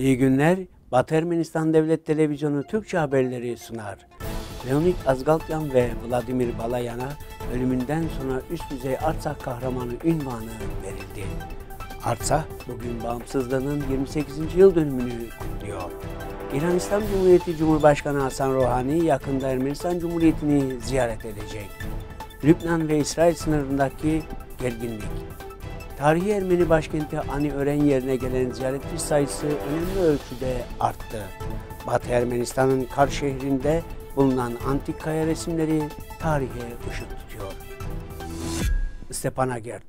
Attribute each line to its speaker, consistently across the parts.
Speaker 1: İyi günler. Batı Ermenistan Devlet Televizyonu Türkçe haberleri sunar. Leonid Azgaltyan ve Vladimir Balayan'a ölümünden sonra üst düzey Artsakh kahramanı ünvanı verildi. Artsakh bugün bağımsızlığının 28. yıl dönümünü kutluyor. İran İslam Cumhuriyeti Cumhurbaşkanı Hasan Rohani yakında Ermenistan Cumhuriyeti'ni ziyaret edecek. Lübnan ve İsrail sınırındaki gerginlik. Tarihi Ermeni başkenti Ani Ören yerine gelen ziyaretçi sayısı önemli ölçüde arttı. Batı Ermenistan'ın Kar şehrinde bulunan antik kaya resimleri tarihe ışık tutuyor. Stepanakert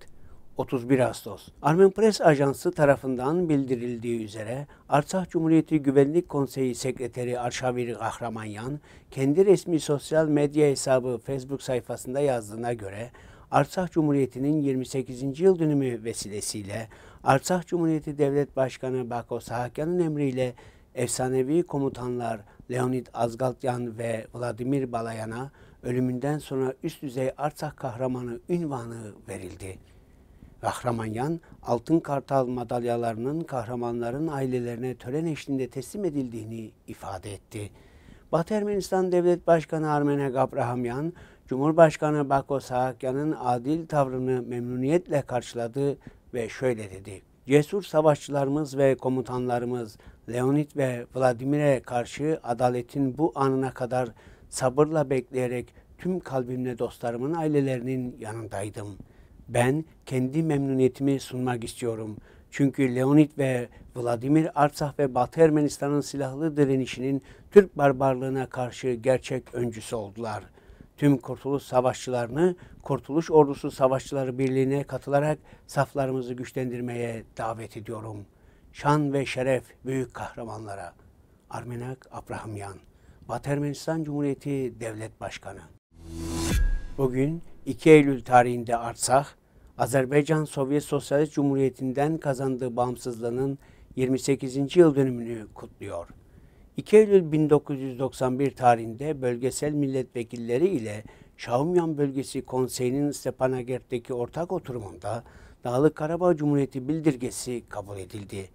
Speaker 1: 31 Ağustos Armen Press Ajansı tarafından bildirildiği üzere Artsakh Cumhuriyeti Güvenlik Konseyi Sekreteri Arşavir Kahramanyan kendi resmi sosyal medya hesabı Facebook sayfasında yazdığına göre Artsakh Cumhuriyeti'nin 28. yıl dönümü vesilesiyle Artsakh Cumhuriyeti Devlet Başkanı Bako Sahakyan'ın emriyle efsanevi komutanlar Leonid Azgaltyan ve Vladimir Balayan'a ölümünden sonra üst düzey Artsakh kahramanı ünvanı verildi. Kahramanyan, Altın Kartal madalyalarının kahramanların ailelerine tören eşliğinde teslim edildiğini ifade etti. Batı Ermenistan Devlet Başkanı Armenek Abrahamyan, Cumhurbaşkanı Bako Sahakyan'ın adil tavrını memnuniyetle karşıladı ve şöyle dedi. Cesur savaşçılarımız ve komutanlarımız Leonid ve Vladimir'e karşı adaletin bu anına kadar sabırla bekleyerek tüm kalbimle dostlarımın ailelerinin yanındaydım. Ben kendi memnuniyetimi sunmak istiyorum. Çünkü Leonid ve Vladimir Artsakh ve Batı Ermenistan'ın silahlı direnişinin Türk barbarlığına karşı gerçek öncüsü oldular.'' Tüm kurtuluş savaşçılarını Kurtuluş Ordusu Savaşçıları Birliği'ne katılarak saflarımızı güçlendirmeye davet ediyorum. Şan ve şeref büyük kahramanlara. Armenak Abrahamyan, Batı Ermenistan Cumhuriyeti Devlet Başkanı. Bugün 2 Eylül tarihinde Artsakh, Azerbaycan Sovyet Sosyalist Cumhuriyeti'nden kazandığı bağımsızlığının 28. yıl dönümünü kutluyor. 2 Eylül 1991 tarihinde bölgesel milletvekilleri ile Şahumyan Bölgesi Konseyi'nin Stepanakert'teki ortak oturumunda Dağlık Karabağ Cumhuriyeti bildirgesi kabul edildi.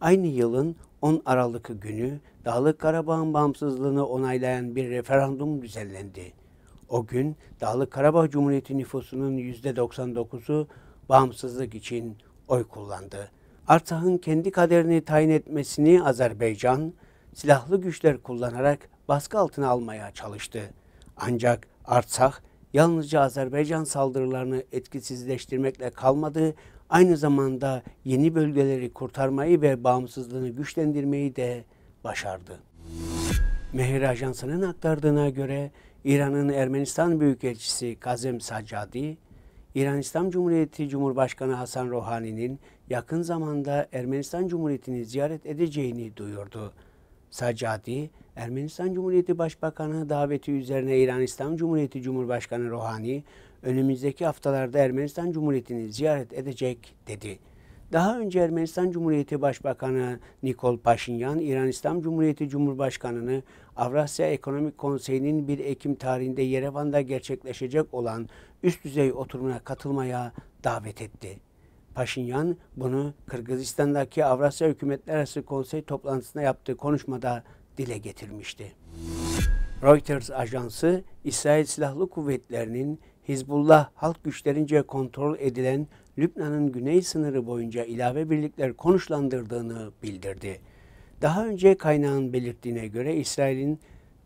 Speaker 1: Aynı yılın 10 Aralık günü Dağlık Karabağ'ın bağımsızlığını onaylayan bir referandum düzenlendi. O gün Dağlık Karabağ Cumhuriyeti nüfusunun %99'u bağımsızlık için oy kullandı. Artsak'ın kendi kaderini tayin etmesini Azerbaycan, silahlı güçler kullanarak baskı altına almaya çalıştı. Ancak Artsakh yalnızca Azerbaycan saldırılarını etkisizleştirmekle kalmadı, aynı zamanda yeni bölgeleri kurtarmayı ve bağımsızlığını güçlendirmeyi de başardı. Mehir Ajansı'nın aktardığına göre İran'ın Ermenistan Büyükelçisi Kazem Saccadi, İran İslam Cumhuriyeti Cumhurbaşkanı Hasan Rohani'nin yakın zamanda Ermenistan Cumhuriyeti'ni ziyaret edeceğini duyurdu. Saccadi, Ermenistan Cumhuriyeti Başbakanı daveti üzerine İran İslam Cumhuriyeti Cumhurbaşkanı Rohani, önümüzdeki haftalarda Ermenistan Cumhuriyeti'ni ziyaret edecek dedi. Daha önce Ermenistan Cumhuriyeti Başbakanı Nikol Paşinyan, İran İslam Cumhuriyeti Cumhurbaşkanı'nı Avrasya Ekonomik Konseyi'nin 1 Ekim tarihinde Yerevan'da gerçekleşecek olan üst düzey oturumuna katılmaya davet etti. Paşinyan bunu Kırgızistan'daki Avrasya Hükümetler Arası Konsey toplantısında yaptığı konuşmada dile getirmişti. Reuters ajansı İsrail Silahlı Kuvvetleri'nin Hizbullah halk güçlerince kontrol edilen Lübnan'ın güney sınırı boyunca ilave birlikler konuşlandırdığını bildirdi. Daha önce kaynağın belirttiğine göre İsrail'in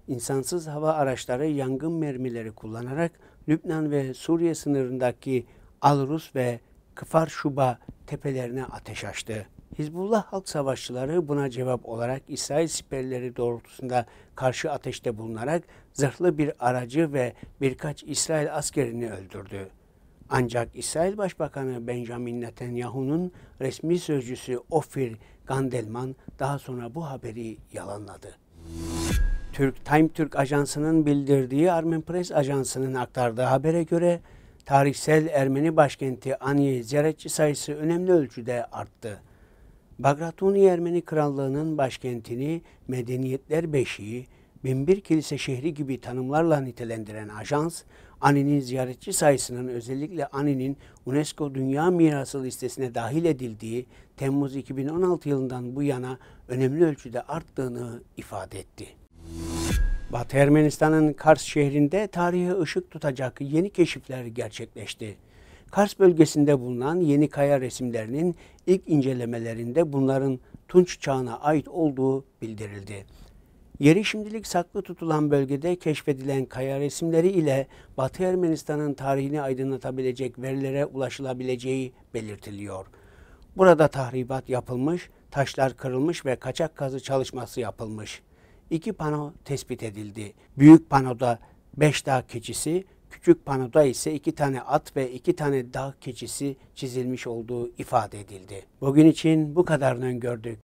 Speaker 1: insansız hava araçları yangın mermileri kullanarak Lübnan ve Suriye sınırındaki Al-Rus ve Kıfar Şuba tepelerine ateş açtı. Hizbullah halk savaşçıları buna cevap olarak İsrail siperleri doğrultusunda karşı ateşte bulunarak zırhlı bir aracı ve birkaç İsrail askerini öldürdü. Ancak İsrail Başbakanı Benjamin Netanyahu'nun resmi sözcüsü Ofir Gandelman daha sonra bu haberi yalanladı. Türk Time Türk Ajansı'nın bildirdiği Armen Press Ajansı'nın aktardığı habere göre tarihsel Ermeni başkenti Aniye ziyaretçi sayısı önemli ölçüde arttı. Bagratuni Ermeni Krallığı'nın başkentini medeniyetler beşiği, binbir kilise şehri gibi tanımlarla nitelendiren ajans, Ani'nin ziyaretçi sayısının özellikle Ani'nin UNESCO Dünya Mirası listesine dahil edildiği Temmuz 2016 yılından bu yana önemli ölçüde arttığını ifade etti. Batı Ermenistan'ın Kars şehrinde tarihe ışık tutacak yeni keşifler gerçekleşti. Kars bölgesinde bulunan yeni kaya resimlerinin ilk incelemelerinde bunların Tunç çağına ait olduğu bildirildi. Yeri şimdilik saklı tutulan bölgede keşfedilen kaya resimleri ile Batı Ermenistan'ın tarihini aydınlatabilecek verilere ulaşılabileceği belirtiliyor. Burada tahribat yapılmış, taşlar kırılmış ve kaçak kazı çalışması yapılmış. İki pano tespit edildi. Büyük panoda beş dağ keçisi, küçük panoda ise iki tane at ve iki tane dağ keçisi çizilmiş olduğu ifade edildi. Bugün için bu kadarını gördük.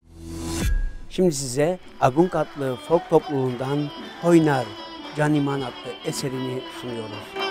Speaker 1: Şimdi size Agung adlı folk topluluğundan Hoynar Caniman adlı eserini sunuyoruz.